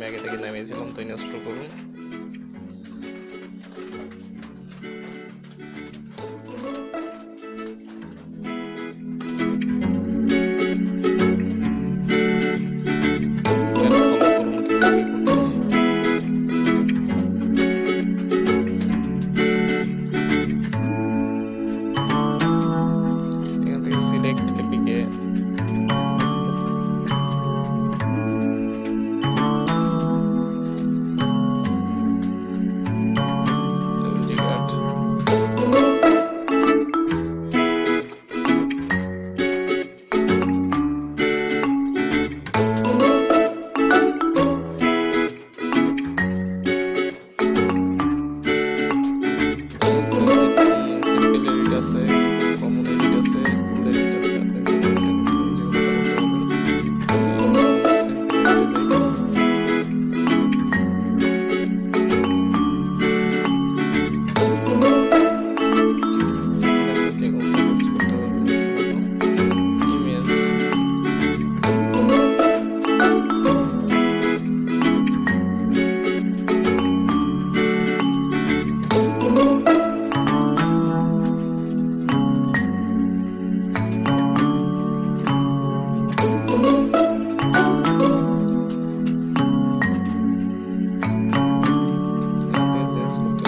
আমি আগে থেকে নামিয়েছিলাম তো ইনস্টল করুন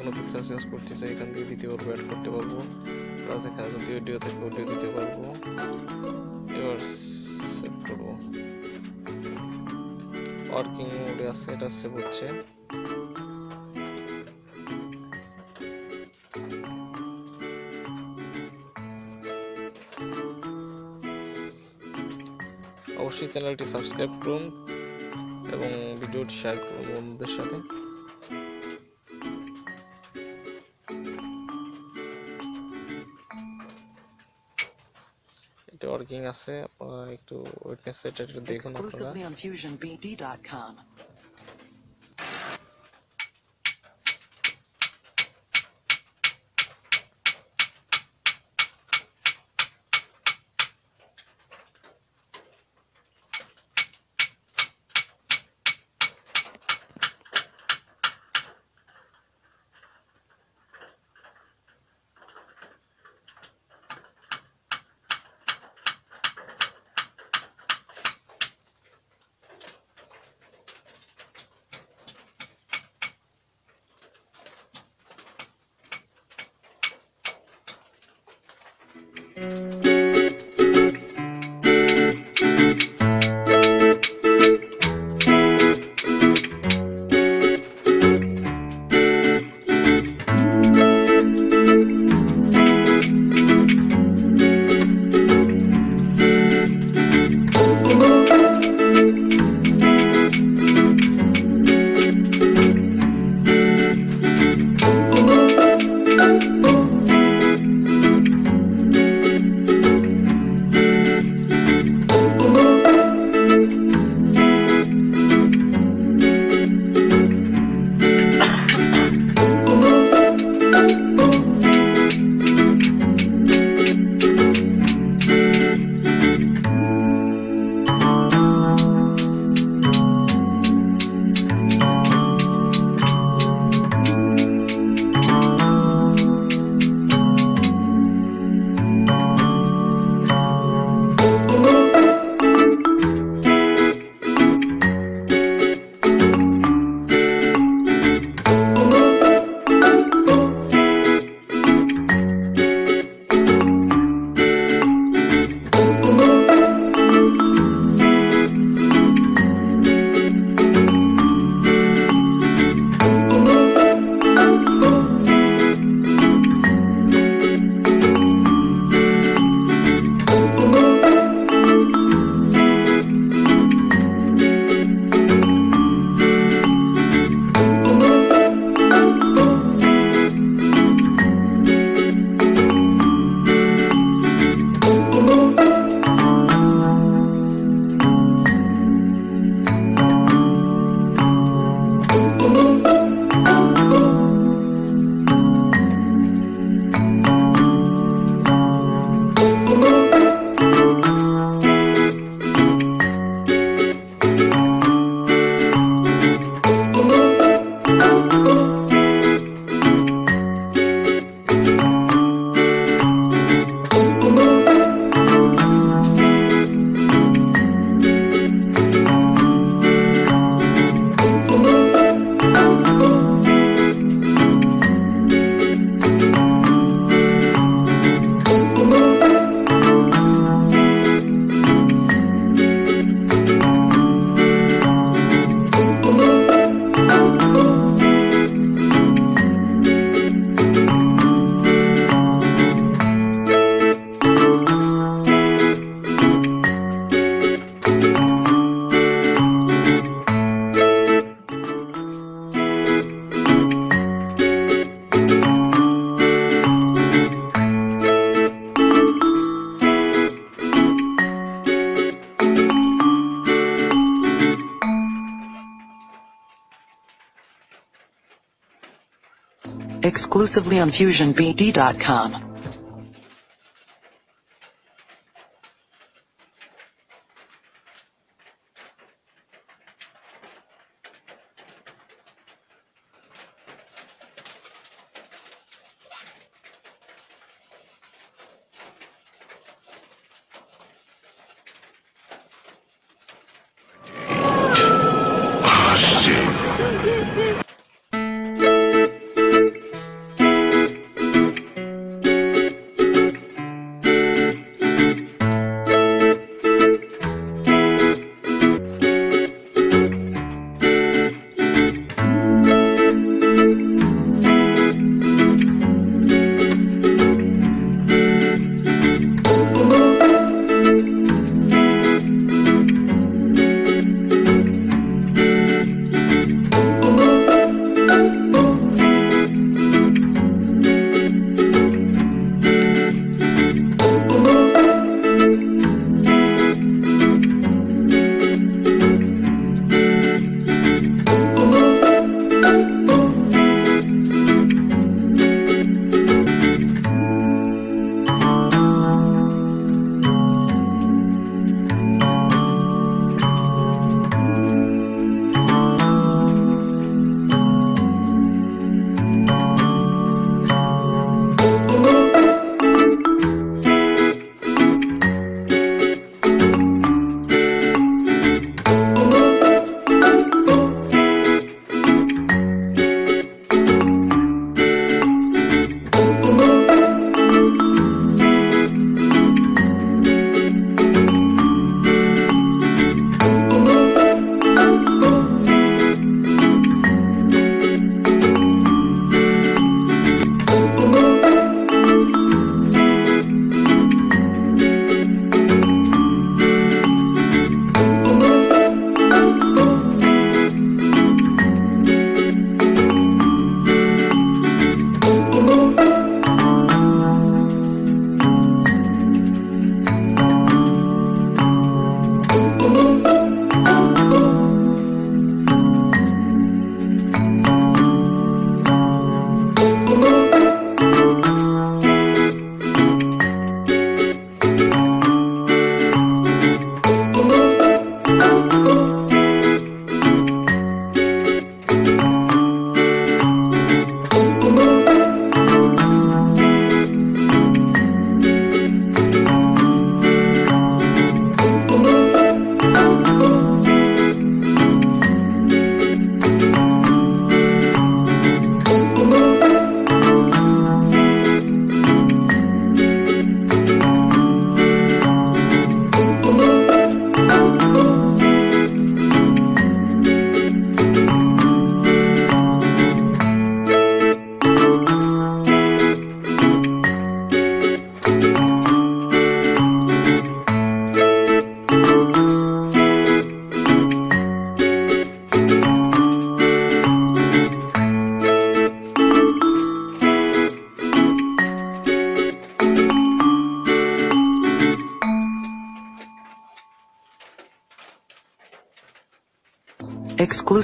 কোনো পিকচার চেঞ্জ করতে চাই এখান থেকে দিতে পারব অ্যাড করতে পারব। প্লাস এখানে যদি অডিও থাকে অডিও দিতে পারব। এবার সেভ করব। ওয়ার্কিং মোডে আছে, এটা সেভ হচ্ছে। অবশ্যই চ্যানেলটি সাবস্ক্রাইব করুন এবং ভিডিওটি শেয়ার করুন বন্ধুদের সাথে। এটা ওয়ার্কিং আছে আপনারা একটু ওয়েটনেস এটা একটু দেখুন আপনারা। Exclusively on FusionBD.com.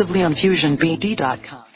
Exclusively on FusionBD.com.